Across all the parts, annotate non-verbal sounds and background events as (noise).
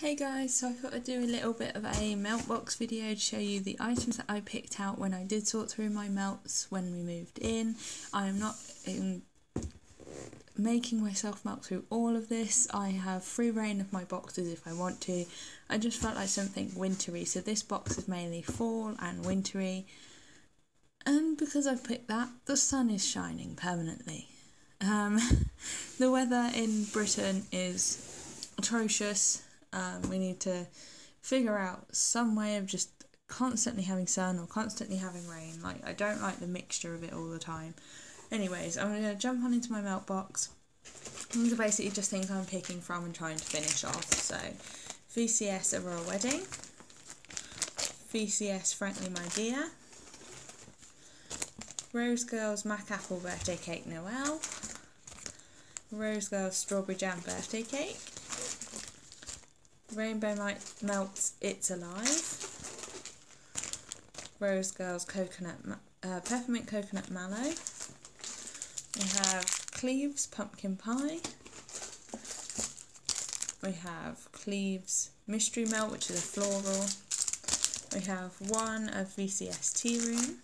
Hey guys, so I thought I'd do a little bit of a melt box video to show you the items that I picked out when I did sort through my melts when we moved in. I am not in making myself melt through all of this. I have free reign of my boxes if I want to. I just felt like something wintry, so this box is mainly fall and wintry. And because I've picked that, the sun is shining permanently. Um, (laughs) the weather in Britain is atrocious um, we need to figure out some way of just constantly having sun or constantly having rain. Like, I don't like the mixture of it all the time. Anyways, I'm going to jump on into my melt box. These are basically just things I'm picking from and trying to finish off. So, VCS A Royal Wedding, VCS Frankly My Dear, Rose Girls Mac Apple Birthday Cake Noel, Rose Girls Strawberry Jam Birthday Cake, Rainbow Light Melts It's Alive. Rose Girls Coconut uh, Peppermint Coconut Mallow. We have Cleves Pumpkin Pie. We have Cleves Mystery Melt, which is a floral. We have one of VCS Tea Room.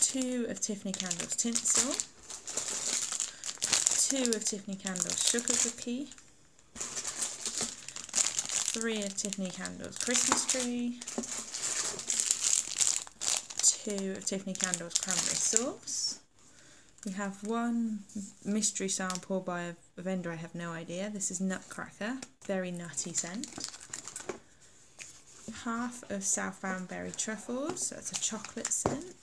Two of Tiffany Candles Tinsel. Two of Tiffany Candles Sugar Cookie three of Tiffany Candles Christmas Tree, two of Tiffany Candles Cranberry Sauce. We have one mystery sample by a vendor I have no idea. This is Nutcracker, very nutty scent. Half of Southbound Berry Truffles, that's a chocolate scent.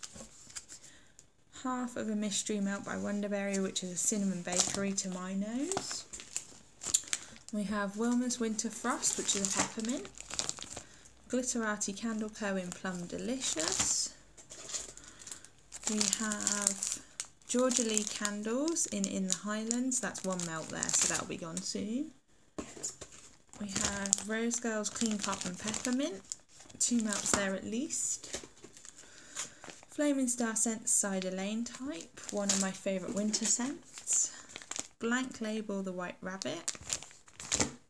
Half of a mystery melt by Wonderberry, which is a cinnamon bakery to my nose. We have Wilma's Winter Frost, which is a peppermint. Glitterati Candle Co. in Plum Delicious. We have Georgia Lee Candles in In the Highlands. That's one melt there, so that'll be gone soon. We have Rose Girls Clean Cup and Peppermint. Two melts there at least. Flaming Star Scents Cider Lane type. One of my favourite winter scents. Blank Label The White Rabbit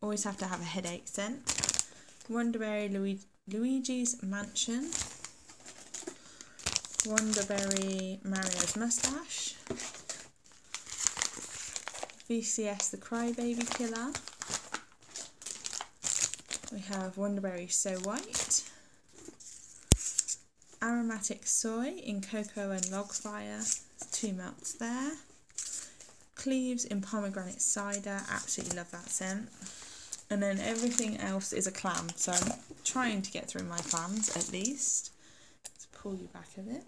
always have to have a headache scent. Wonderberry Luigi's Mansion. Wonderberry Mario's Mustache. VCS The Crybaby Killer. We have Wonderberry So White. Aromatic Soy in Cocoa and Log Fire. Two melts there. Cleves in Pomegranate Cider. Absolutely love that scent. And then everything else is a clam so I'm trying to get through my clams at least. Let's pull you back a bit.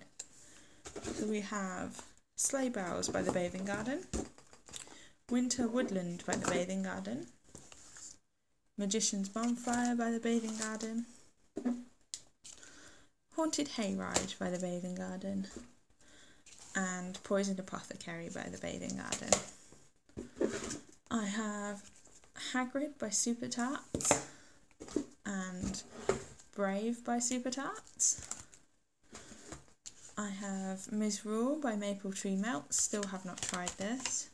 So we have Sleigh Bells by the Bathing Garden Winter Woodland by the Bathing Garden Magician's Bonfire by the Bathing Garden Haunted Hayride by the Bathing Garden and Poisoned Apothecary by the Bathing Garden I have Hagrid by Super Tarts and Brave by Super Tarts. I have Ms. Rule by Maple Tree Melt, still have not tried this.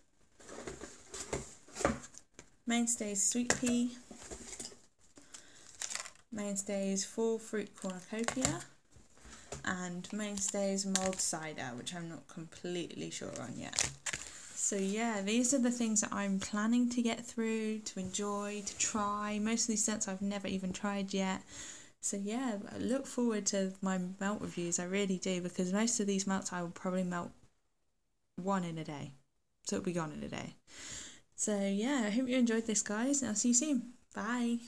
Mainstays Sweet Pea. Mainstays Full Fruit Cornucopia. And Mainstays Mulled Cider, which I'm not completely sure on yet. So yeah, these are the things that I'm planning to get through, to enjoy, to try. Most of these scents I've never even tried yet. So yeah, I look forward to my melt reviews. I really do because most of these melts I will probably melt one in a day. So it'll be gone in a day. So yeah, I hope you enjoyed this guys and I'll see you soon. Bye.